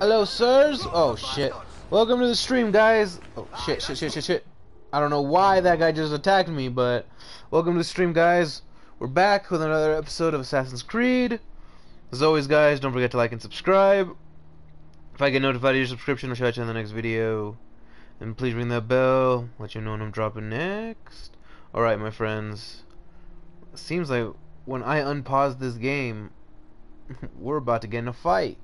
Hello, sirs. Oh shit. Welcome to the stream, guys. Oh shit, shit, shit, shit, shit. I don't know why that guy just attacked me, but welcome to the stream, guys. We're back with another episode of Assassin's Creed. As always, guys, don't forget to like and subscribe. If I get notified of your subscription, I'll shout you in the next video. And please ring that bell, let you know when I'm dropping next. Alright, my friends. Seems like when I unpause this game, we're about to get in a fight.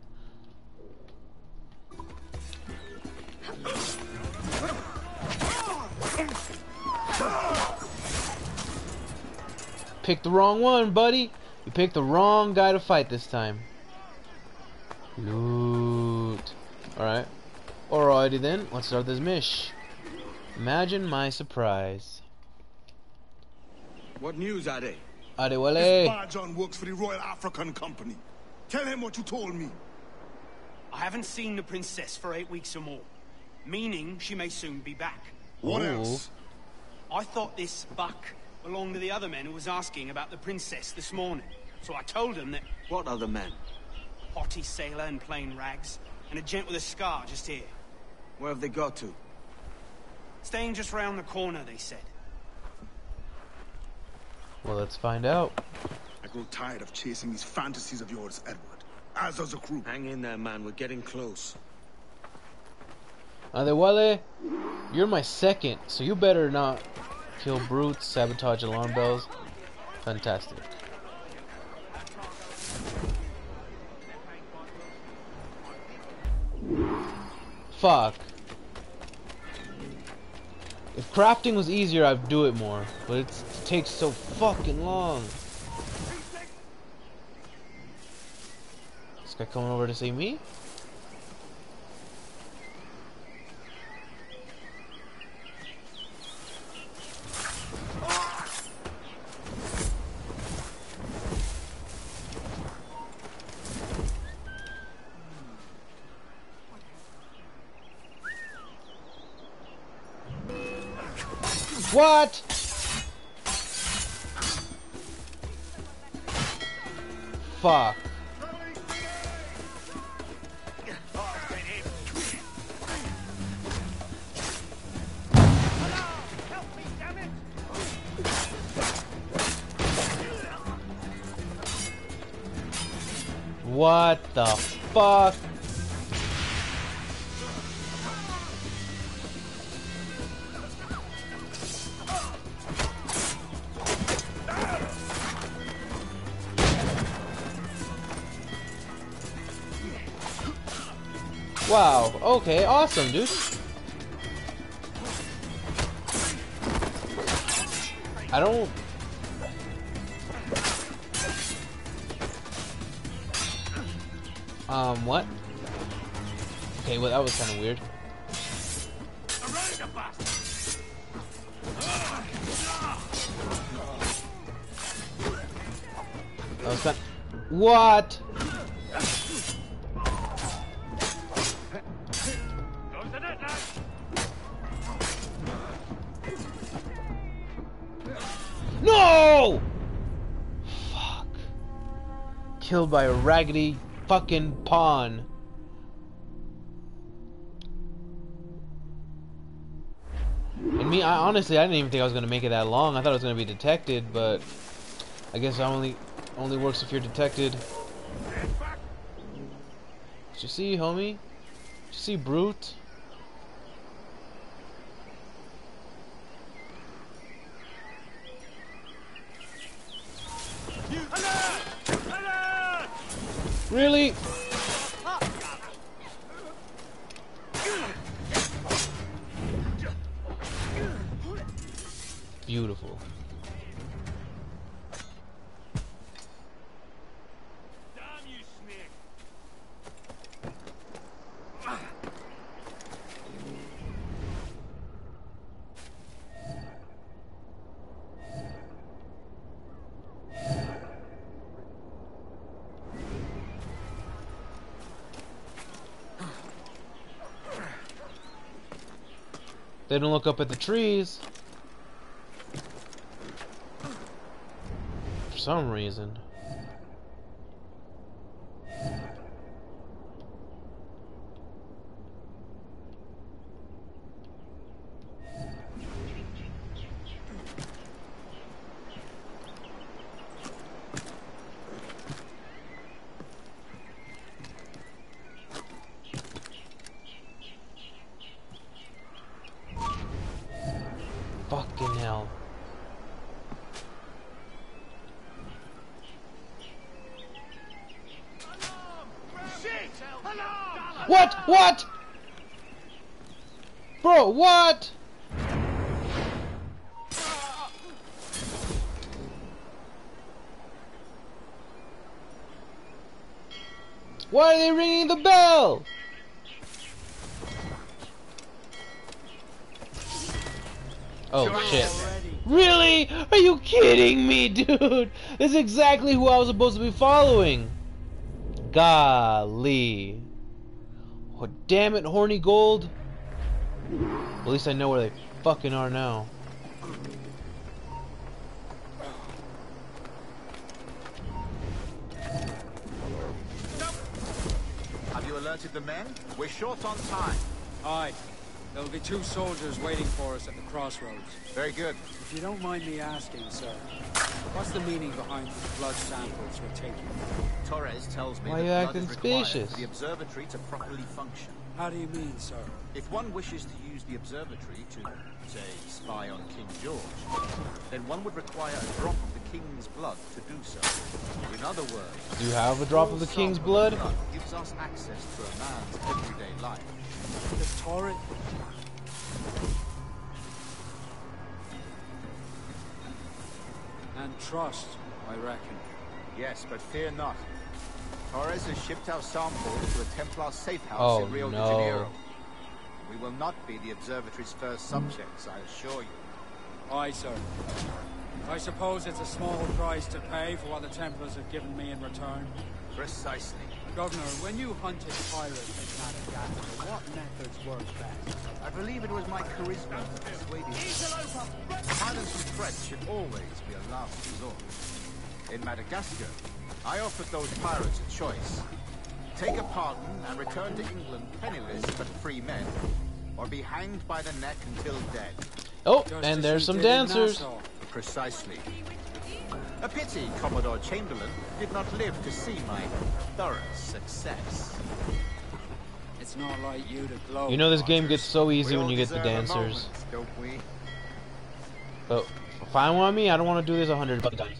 Picked the wrong one, buddy. You picked the wrong guy to fight this time. Loot. Alright. Alrighty then, let's start this mish. Imagine my surprise. What news, Ade? This Adewale. Barjon works for the Royal African Company. Tell him what you told me. I haven't seen the princess for eight weeks or more, meaning she may soon be back. What Oh. else? I thought this buck belonged to the other men who was asking about the princess this morning. So I told him that What other men? haughty sailor in plain rags and a gent with a scar just here. Where have they got to? Staying just round the corner, they said. Well, let's find out. I grow tired of chasing these fantasies of yours, Edward. As does the crew. Hang in there, man. We're getting close. Adewale, you're my second, so you better not kill brutes, sabotage alarm bells. Fantastic. Fuck. If crafting was easier, I'd do it more, but it's, it takes so fucking long. This guy coming over to see me? The fuck? Wow, okay, awesome, dude. I don't... Um, what? Okay, well, that was kind of weird. That was kind What? No! Fuck. Killed by a raggedy fucking pawn. And me, I honestly, I didn't even think I was gonna make it that long. I thought it was gonna be detected, but I guess it only only works if you're detected. Did you see, homie? Did you see, brute? Really? Beautiful. They don't look up at the trees. For some reason. What? What? Bro, what? Why are they ringing the bell? Oh shit. Really? Are you kidding me, dude? This is exactly who I was supposed to be following. Golly. Oh, damn it, Hornigold. At least I know where they fucking are now. Have you alerted the men? We're short on time. Aye. There'll be two soldiers waiting for us at the crossroads. Very good. If you don't mind me asking, sir, what's the meaning behind the blood samples we're taking? Torres tells me Why that you blood acting is required suspicious? for the observatory to properly function. How do you mean, sir? If one wishes to use the observatory to, say, spy on King George, then one would require a drop of the king's blood to do so. In other words, Do you have a drop of the king's sample blood? of gives us access to a man's everyday life. The turret? And trust, I reckon. Yes, but fear not. Torres has shipped our samples to a Templar safe house Oh, in Rio no. de Janeiro. We will not be the observatory's first subjects, I assure you. Aye, sir. I suppose it's a small price to pay for what the Templars have given me in return. Precisely. Governor, when you hunted pirates in Madagascar, what methods worked best? I believe it was my charisma that persuaded you. Violence and threat should always be a last resort. In Madagascar, I offered those pirates a choice. Take a pardon and return to England penniless but free men, or be hanged by the neck until dead. Oh, Just and there's some dancers. Nassau. Precisely. A pity Commodore Chamberlain did not live to see my thorough success. It's not like you to gloat. You know this game gets so easy We when you get the dancers. moment, don't we? But fine with me, I don't want to do this a hundred fucking times.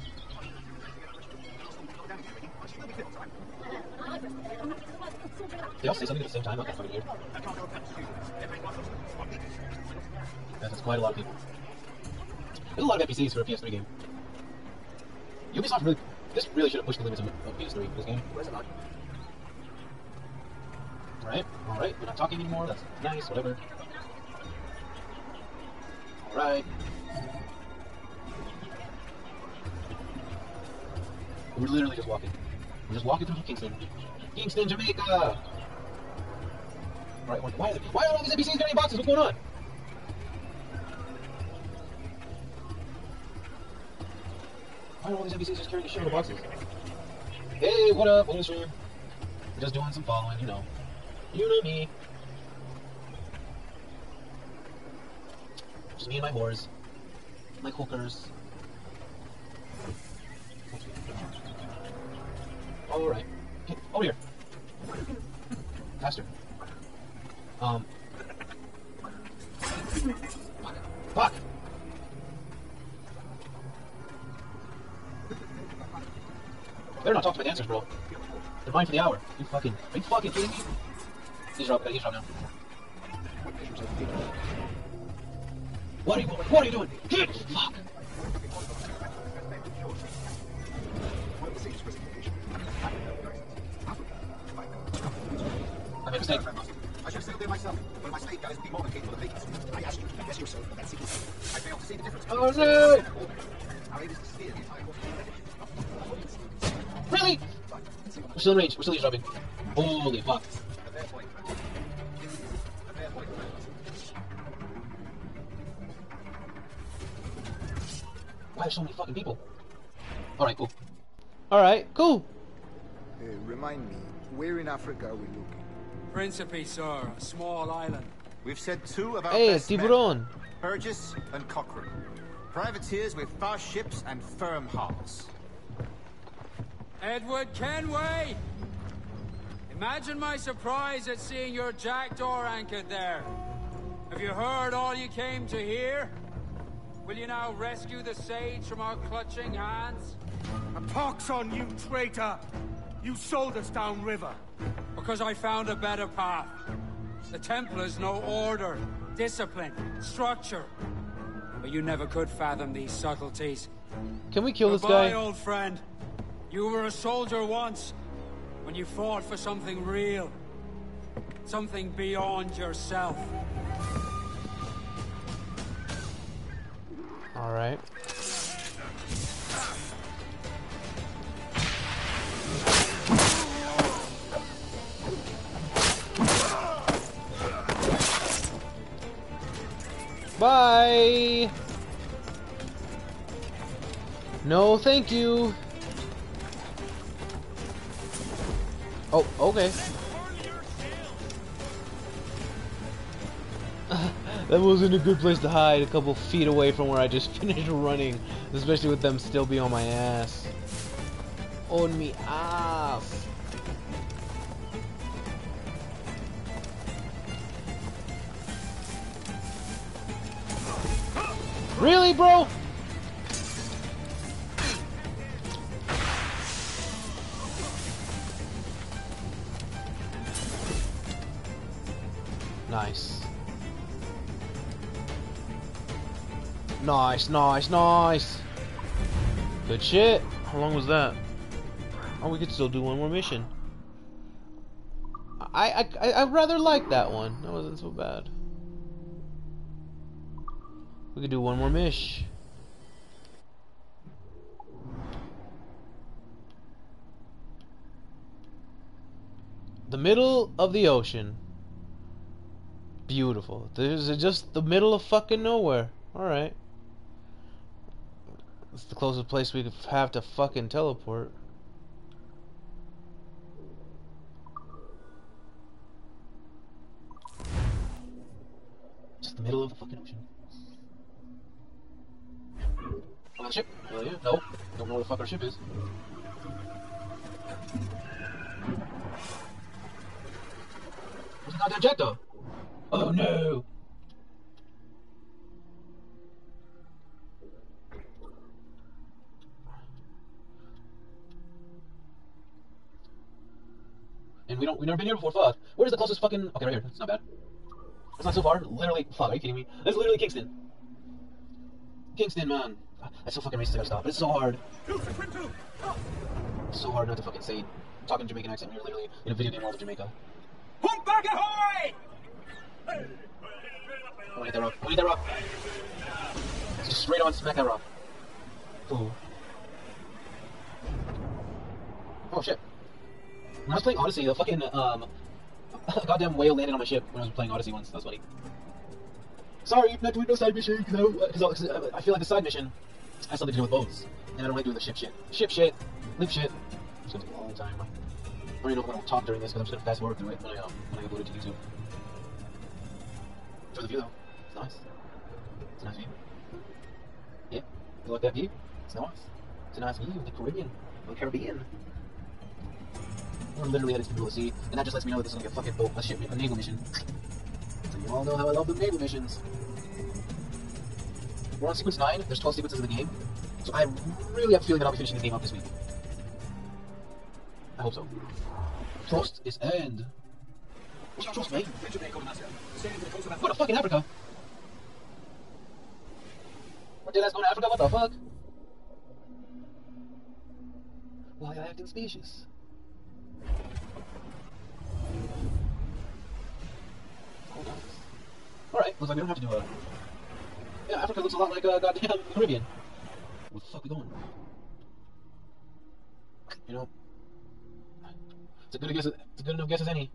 They all say something at the same time. That's fucking weird. That's quite a lot of people. There's a lot of NPCs for a PS3 game. Ubisoft really, this really should have pushed the limits of, of PS3 for this game. Where's the Alright, alright, we're not talking anymore, that's nice, whatever. Alright. We're literally just walking. We're just walking through Kingston. Kingston, Jamaica! Alright, why, why, why are all these NPCs carrying boxes? What's going on? Why are all these NPCs just carrying a shit of boxes? Hey, what up? What is stream? Just doing some following, you know. You know me. Just me and my whores. My hookers. Alright. Over here. Faster. Um. Better not talk to my dancers, bro. They're mine for the hour. You fucking. Are you fucking kidding me? He's up. He's up now. What are you? What are you doing? Get! Fuck! I made a mistake. I should have settled there myself. When my slave guys be more than capable of making I asked you, yes, yourself, that's it. I failed to see the difference Oh no! Our aim is to steer the entire course. Really? We're still in range. We're still eavesdropping. Holy fuck. A fair point. A fair point. Why are so many fucking people? Alright, cool. Alright, cool. Uh, remind me, where in Africa are we looking? Principe, sir, a small island. We've sent two of our Hey, best men, tiburon. Burgess and Cockram. Privateers with fast ships and firm hearts. Edward Kenway! Imagine my surprise at seeing your jackdaw anchored there. Have you heard all you came to hear? Will you now rescue the sage from our clutching hands? A pox on you, traitor! You sold us downriver. Because I found a better path. The Templars know order, discipline, structure. But you never could fathom these subtleties. Can we kill this guy? old friend. You were a soldier once, when you fought for something real. Something beyond yourself. Alright. Bye! No, thank you. Oh, okay. that wasn't a good place to hide, a couple feet away from where I just finished running. Especially with them still be on my ass. On me ass. Really, bro? Nice. Nice, nice, nice. Good shit. How long was that? Oh, we could still do one more mission. I I I, I rather like that one. That wasn't so bad. We could do one more mish. The middle of the ocean. Beautiful. There's just the middle of fucking nowhere. Alright. It's the closest place we could have to fucking teleport. Just the middle of the fucking ocean. On the ship? Hell yeah. Nope. Don't know where the fuck our ship is. Where's the goddamn jet though? Oh no! And we don't, we've never been here before, fuck. Where's the closest fucking, okay, right here, that's not bad. It's not so far, literally, fuck, are you kidding me? That's literally Kingston. Kingston, man. That's so fucking racist, I gotta stop, it's so hard. It's so hard not to fucking say, talking Jamaican accent you're literally in a video game world of Jamaica. Pump back ahoy! Oh, hit that rock. Oh, hit that rock. Just straight on smack that rock. Ooh. Oh shit. When I was playing Odyssey, the fucking um, goddamn whale landed on my ship when I was playing Odyssey once. That was funny. Sorry, not doing no side mission because I, I feel like the side mission has something to do with boats, and I don't like doing the ship shit. Ship shit, live shit. It's gonna take a long time. I don't even know if I'm gonna talk during this because I'm just gonna fast forward through it when I um, when I upload it to YouTube. Enjoy the view though. It's nice. It's a nice view. Yeah, you like that view? It's nice. It's a nice view of the Caribbean, the Caribbean. We're literally headed to the Sea, and that just lets me know that this is gonna be a fucking boat, a ship, a naval mission. So you all know how I love the naval missions. We're on sequence 9, there's 12 sequences in the game, so I really have a feeling that I'll be finishing this game up this week. I hope so. Frost is end. What the fuck in Africa? What did I go to Africa? What the fuck? Why are you acting specious? Alright, looks like we don't have to do a... Yeah, Africa looks a lot like uh, goddamn Caribbean. Where the fuck are we going? You know, it's a good guess. It's a good enough guess as any.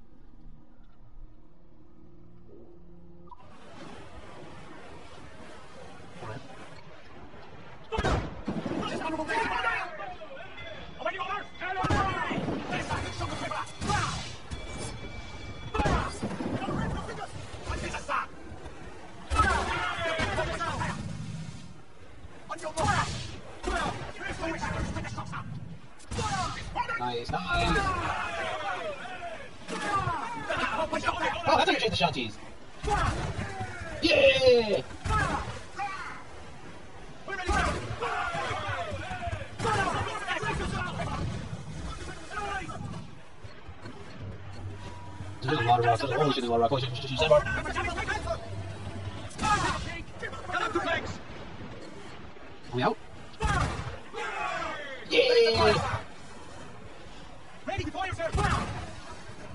Holy shit, shit, shit, we out? Yeah! Ready, deploy yourself!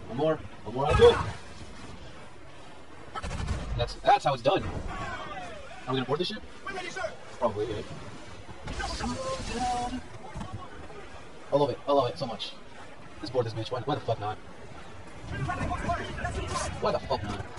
One more. One more. I'll do it. That's that's how it's done. Are we gonna board this ship? Probably. Yeah. I love it. I love it so much. Let's board this bitch. Why, why the fuck not? Why the fuck not?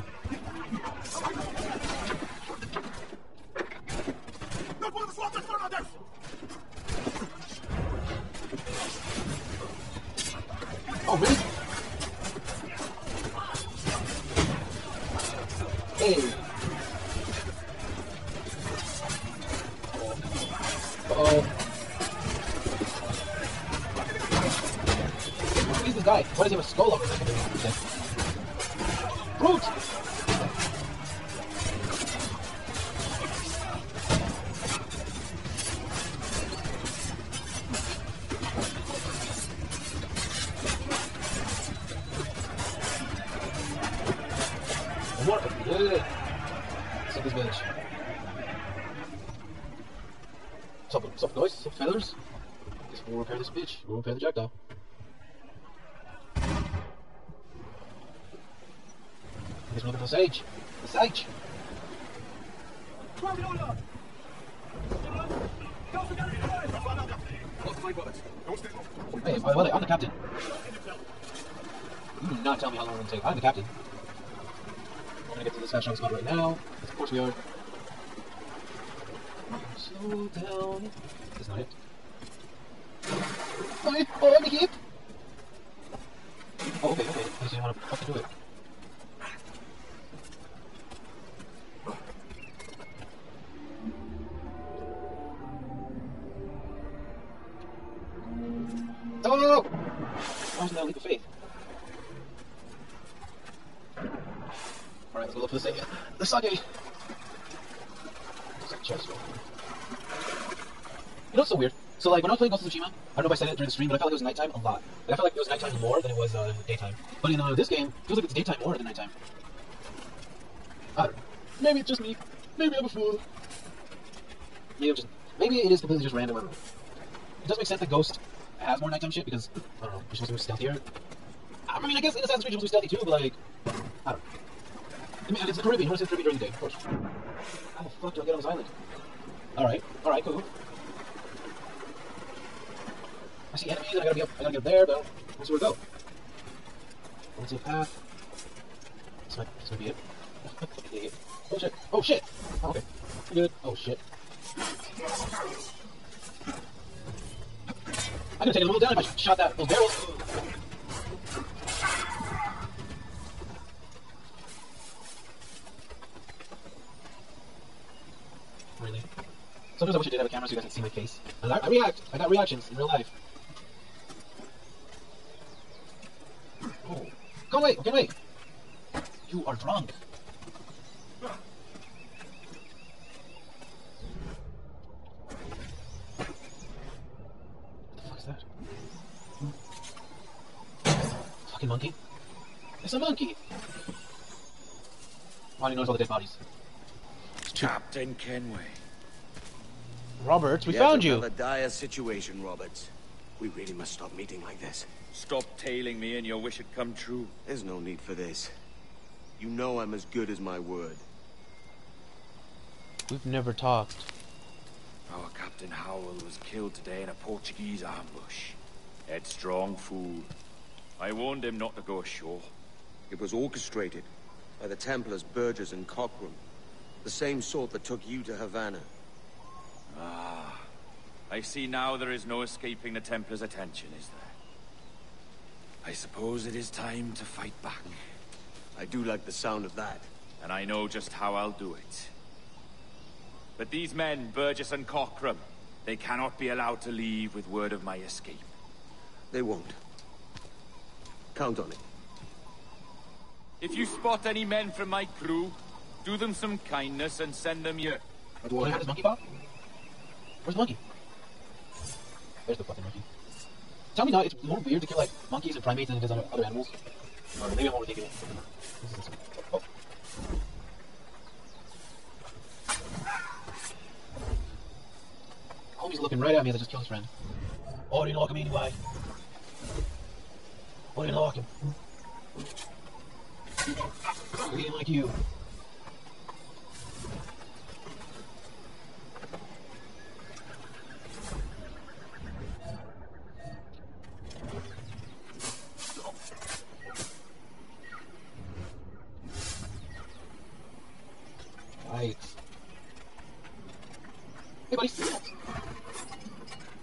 Yeah. Suck this bitch. What's up, what's up, guys? What's up, feathers? Guess we'll repair this bitch. We'll repair the jackdaw. We're looking for sage. The sage! Hey, by the way, I'm the captain. You do not tell me how long gonna take. I'm the captain. We're gonna get to this fast spot right now. Of course we are. Slow down. That's not it. Oh, oh, I'm the hip! Oh, okay, okay. I just want to fucking do it. No! Why isn't that leap of faith? For the Sage. The Sage! You know what's so weird? So like when I was playing Ghost of Tsushima, I don't know if I said it during the stream, but I felt like it was nighttime a lot. Like, I felt like it was nighttime more than it was uh, daytime. But in uh, this game, it feels like it's daytime more than nighttime. I don't know. Maybe it's just me. Maybe I'm a fool. Maybe just. Maybe it is completely just random. I don't know. It does make sense that Ghost has more nighttime shit because I don't know. You're supposed to be stealthier. I mean, I guess in Assassin's Creed you're supposed to be stealthy too, but like, I don't know. I mean, it's the Caribbean. To the Caribbean during the day, of course. How the fuck do I get on this island? All right, all right, cool. I see enemies. I gotta be up. I gotta get up there, though. Let's see where to go. Let's see a path. This might, this might be it. Oh shit! Oh shit! Oh, okay. Good. Oh shit. I could have taken them all down if I shot that those barrels. Really? Sometimes I wish I did have a camera so you guys could see my face. And I, I react. I got reactions in real life. Oh. Go away! Get away! You are drunk. What the fuck is that? Fucking monkey. It's a monkey! You notice all the dead bodies? Captain Kenway. Roberts, we Yet found you! Another dire situation, Roberts. We really must stop meeting like this. Stop tailing me and your wish had come true. There's no need for this. You know I'm as good as my word. We've never talked. Our Captain Howell was killed today in a Portuguese ambush. Headstrong fool. I warned him not to go ashore. It was orchestrated by the Templars Burgess and Cockram. The same sort that took you to Havana. Ah. I see now there is no escaping the Templars' attention, is there? I suppose it is time to fight back. I do like the sound of that. And I know just how I'll do it. But these men, Burgess and Cockram, they cannot be allowed to leave with word of my escape. They won't. Count on it. If you spot any men from my crew, do them some kindness and send them here. Do I have this monkey pop? Where's the monkey? There's the fucking monkey. Tell me not, it's more weird to kill like monkeys and primates than it is other, animals. Or maybe I'm overthinking it. Oh. Homie's looking right at me as I just killed his friend. Oh, didn't lock him anyway. Oh, didn't lock him. We didn't like you. Right. Hey, buddy.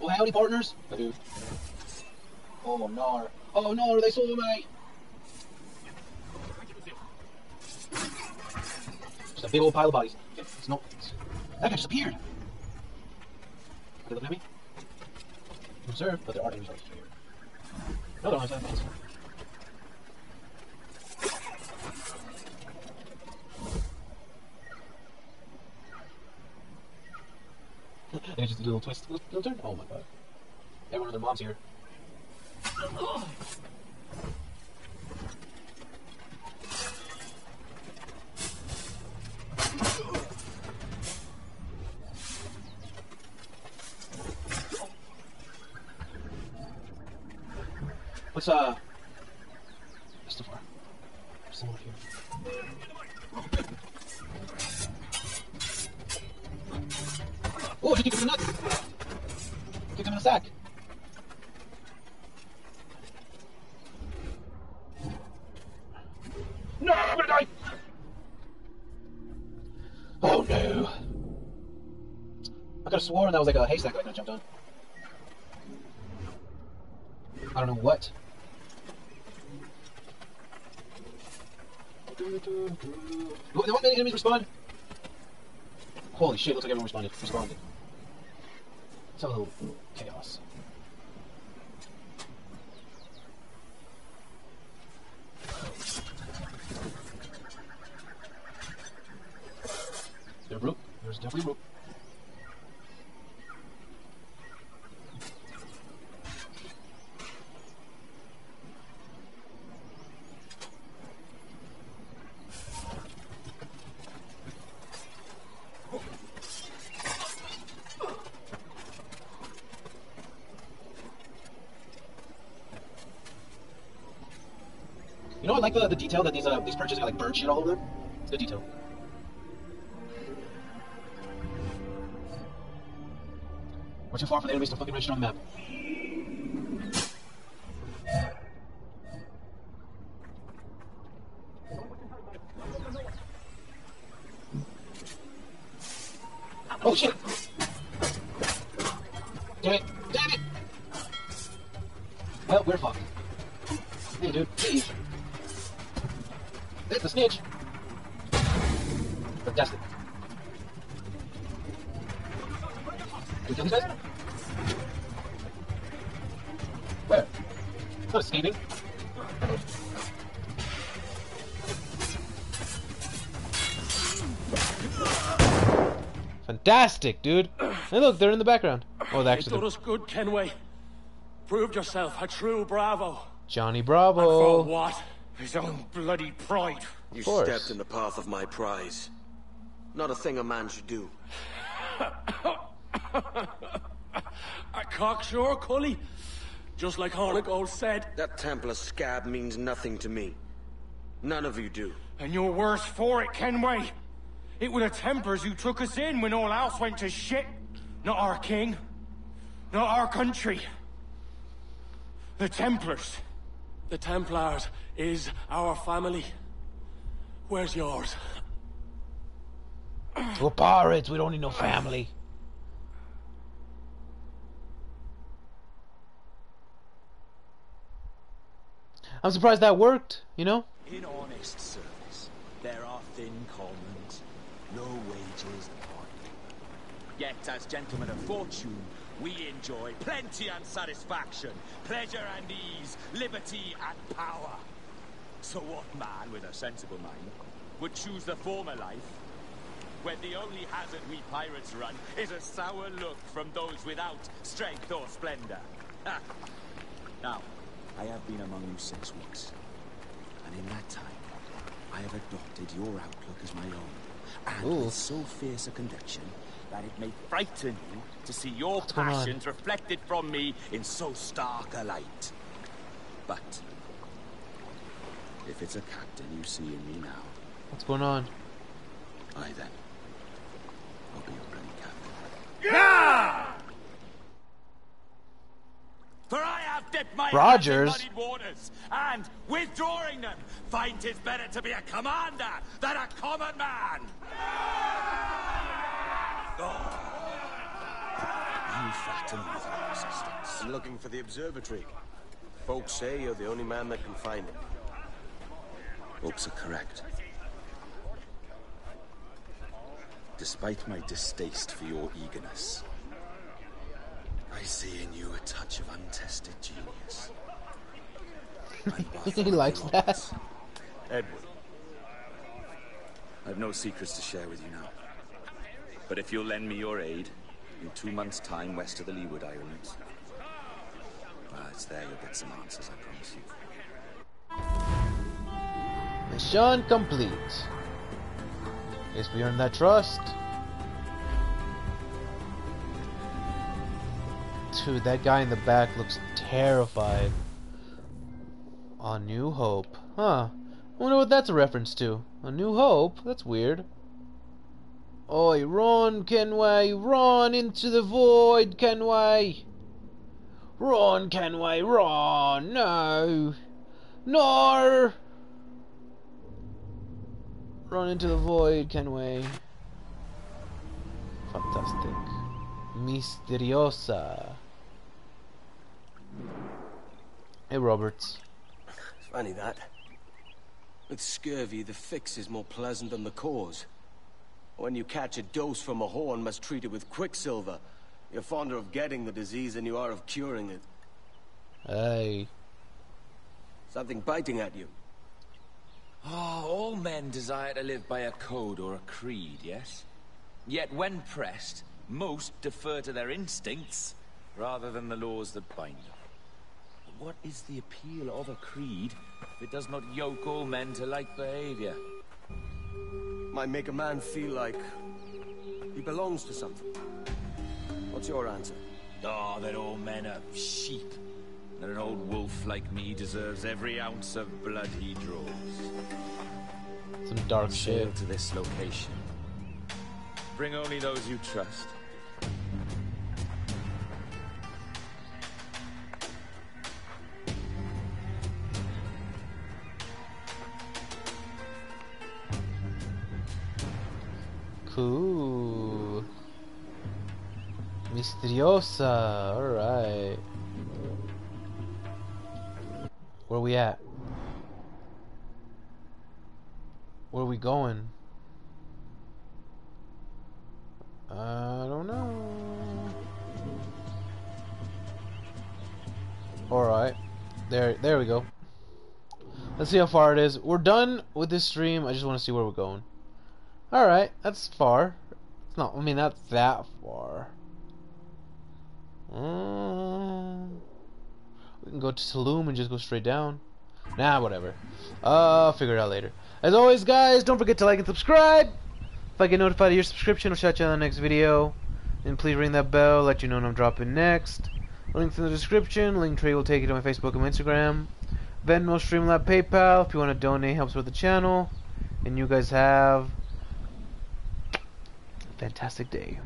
Oh, howdy, partners. Hello. Oh, no. Oh, no, they saw me. Just a big old pile of bodies. It's not. It's, that guy just appeared. Are they looking at me? Observe, but there are enemies right here. No, no, I'm it's just a little twist, little, little turn. Oh my god. Everyone and their mom's here. Oh What's uh? Mustafar. Someone here. Oh, he kicked him in the nuts. Kicked him in the sack. No, I'm gonna die. Oh no. I could have sworn that was like oh, a haystack that I jumped on. I don't know what. What, what many enemies respond? Holy shit, looks like everyone responded. Responded. Little chaos. Is there a rope? There's definitely a rope. You know, I like the, the detail that these uh, these perches got like bird shit all over them. It's good detail. We're too far for the enemies to fucking register on the map. Fantastic, dude. Hey, look, they're in the background. Oh, they You actually done us good, Kenway. Proved yourself a true bravo. Johnny And for what? His own bloody pride. You course. stepped in the path of my prize. Not a thing a man should do. A cocksure, Cully. Just like Hornigold said. That Templar scab means nothing to me. None of you do. And you're worse for it, Kenway. It were the Templars who took us in when all else went to shit. Not our king. Not our country. The Templars. The Templars is our family. Where's yours? We're pirates. We don't need no family. I'm surprised that worked, you know? In honest service, there are thin commons, no wages pardon. Yet, as gentlemen of fortune, we enjoy plenty and satisfaction, pleasure and ease, liberty and power. So what man with a sensible mind would choose the former life, when the only hazard we pirates run is a sour look from those without strength or splendor? Now, I have been among you six weeks. And in that time, I have adopted your outlook as my own. And Ooh. with so fierce a conviction that it may frighten you to see your going passions reflected from me in so stark a light. But if it's a captain you see in me now, What's going on? I then I'll be your bloody captain. For I have dipped my Rogers? in waters, and withdrawing them, find find 'tis better to be a commander than a common man. Oh. You flatter with your resistance. Looking for the observatory. Folks say you're the only man that can find it. Folks are correct. Despite my distaste for your eagerness, I see in you a touch of untested genius. he likes that. Edward, I've no secrets to share with you now. But if you'll lend me your aid, in two months' time west of the Leeward Islands, well, it's there you'll get some answers, I promise you. Mission complete. Guess we earned that trust. Dude, that guy in the back looks terrified. A New Hope. Huh. I wonder what that's a reference to. A New Hope? That's weird. Oi, run, Kenway! Run into the void, Kenway! Run, Kenway, run! No! No! Run into the void, Kenway. Fantastic. Misteriosa. Hey, Roberts. funny that. With scurvy, the fix is more pleasant than the cause. When you catch a dose from a horn, must treat it with quicksilver. You're fonder of getting the disease than you are of curing it. Hey. Something biting at you. Ah, all men desire to live by a code or a creed, yes? Yet when pressed, most defer to their instincts rather than the laws that bind them. But what is the appeal of a creed if it does not yoke all men to like behavior? Might make a man feel like he belongs to something. What's your answer? Oh, that all men are sheep. That an old wolf like me deserves every ounce of blood he draws. Some dark Sail shit. to this location. Bring only those you trust. Cool. Misteriosa. Alright. Where are we at? Where are we going? I don't know. Alright. There there we go. Let's see how far it is. We're done with this stream. I just want to see where we're going. Alright, that's far. Not, I mean, not that far. Um, we can go to Saloon and just go straight down. Nah, whatever. Uh, I'll figure it out later. As always, guys, don't forget to like and subscribe. If I get notified of your subscription, I'll shout you on the next video. And please ring that bell, let you know when I'm dropping next. Links in the description. Linktree will take you to my Facebook and Instagram. Venmo, Streamlab, PayPal. If you want to donate, helps with the channel. And you guys have fantastic day.